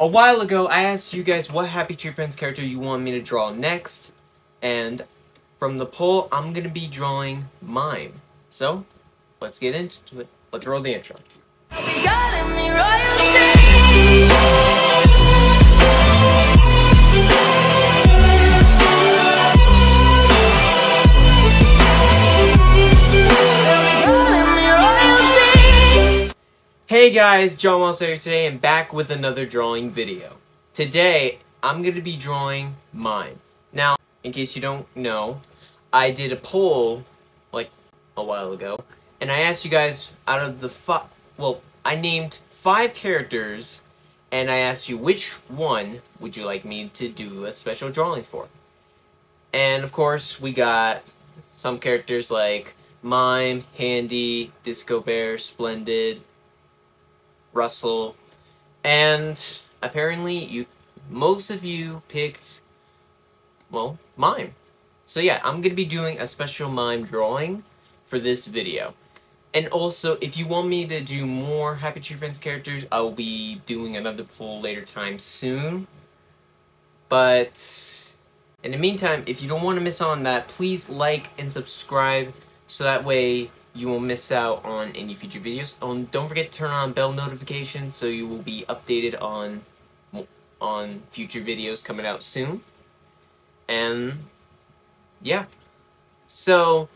a while ago, I asked you guys what Happy Tree Friends character you want me to draw next, and from the poll, I'm gonna be drawing Mime. So, let's get into it. Let's roll the intro. Hey guys, John Wyldstyle here today and back with another drawing video. Today, I'm going to be drawing Mime. Now, in case you don't know, I did a poll, like, a while ago, and I asked you guys out of the well, I named five characters, and I asked you which one would you like me to do a special drawing for. And, of course, we got some characters like Mime, Handy, Disco Bear, Splendid, Russell, and apparently you, most of you picked, well, mime. So yeah, I'm going to be doing a special mime drawing for this video. And also, if you want me to do more Happy Tree Friends characters, I will be doing another poll later time soon. But, in the meantime, if you don't want to miss on that, please like and subscribe so that way you won't miss out on any future videos. Um, don't forget to turn on bell notifications so you will be updated on on future videos coming out soon. And yeah, so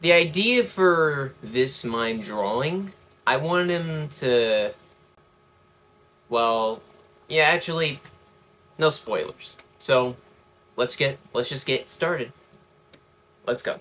the idea for this mime drawing, I wanted him to, well, yeah, actually, no spoilers. So let's get let's just get started. Let's go.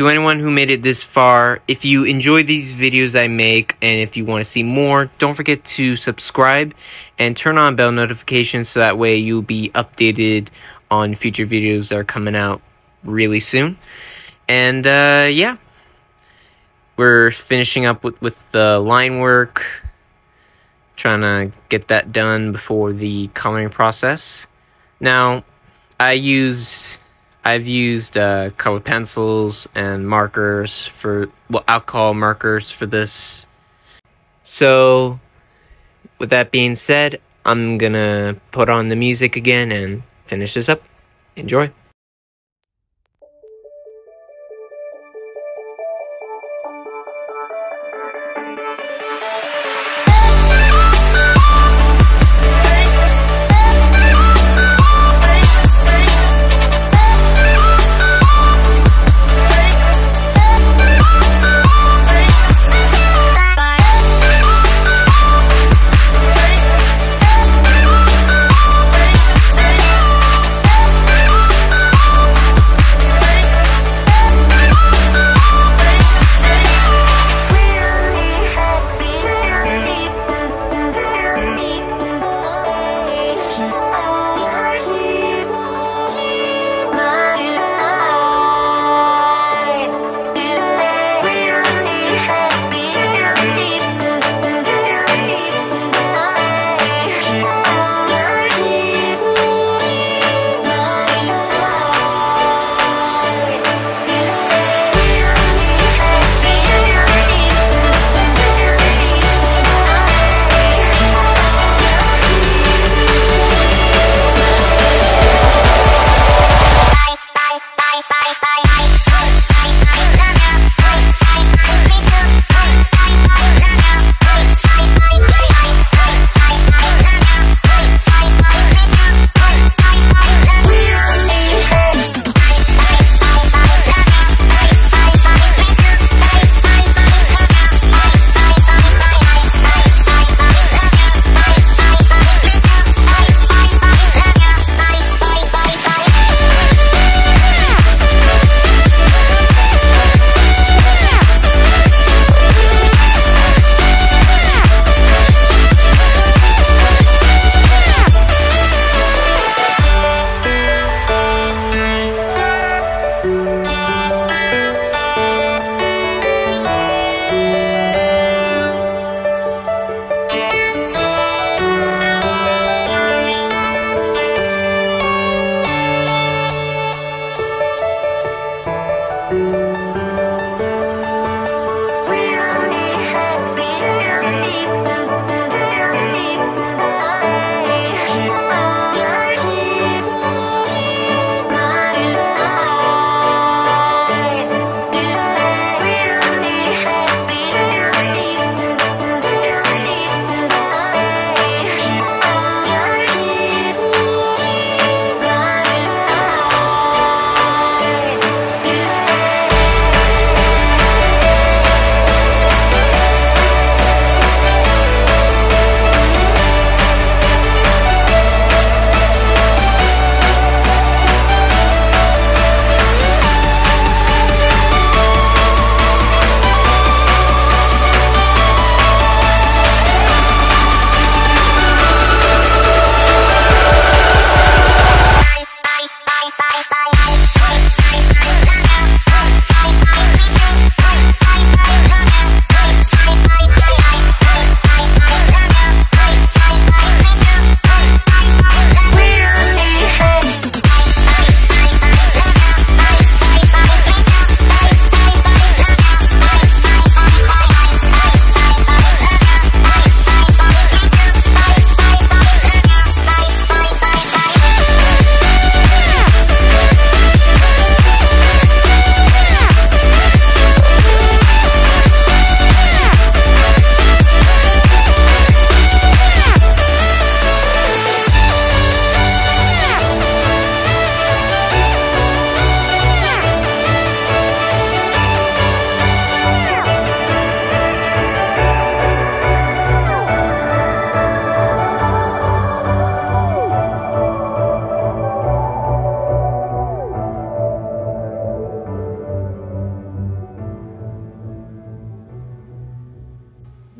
To anyone who made it this far, if you enjoy these videos I make and if you want to see more, don't forget to subscribe and turn on bell notifications so that way you'll be updated on future videos that are coming out really soon. And uh, yeah, we're finishing up with, with the line work, trying to get that done before the coloring process. Now, I use I've used uh, colored pencils and markers for well alcohol markers for this. So, with that being said, I'm gonna put on the music again and finish this up. Enjoy.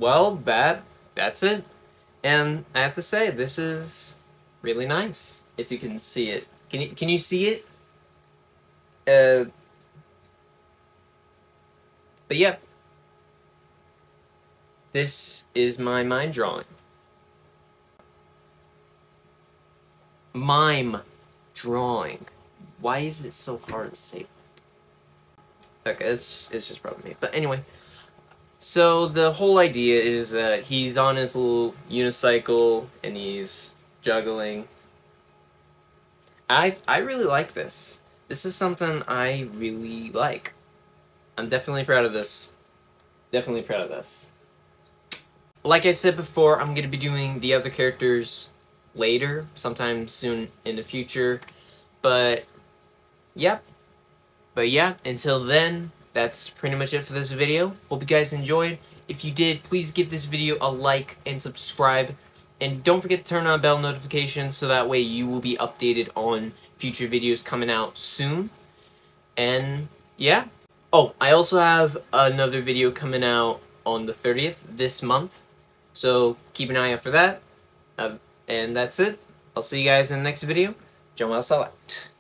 Well, that that's it. And I have to say, this is really nice. If you can see it, can you can you see it? Uh, but yeah, this is my mind drawing. Mime drawing. Why is it so hard to say? Okay, it's, it's just probably me. But anyway, so the whole idea is that he's on his little unicycle and he's juggling. I I really like this. This is something I really like. I'm definitely proud of this. Definitely proud of this. Like I said before, I'm going to be doing the other characters later, sometime soon in the future. But, yep. But yeah, until then, that's pretty much it for this video. Hope you guys enjoyed. If you did, please give this video a like and subscribe. And don't forget to turn on bell notifications so that way you will be updated on future videos coming out soon. And yeah. Oh, I also have another video coming out on the 30th this month. So keep an eye out for that. Uh, and that's it. I'll see you guys in the next video. Joel Select.